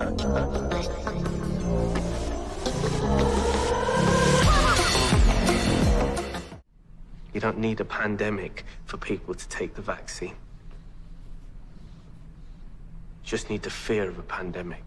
You don't need a pandemic for people to take the vaccine. You just need the fear of a pandemic.